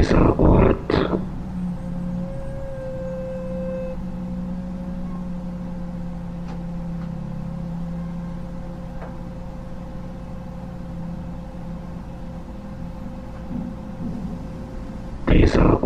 Dieser Ort dieser